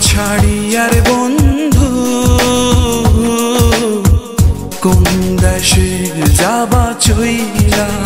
ছাড়িয়ার বন্ধু কোন দেশে যাবা চইলা?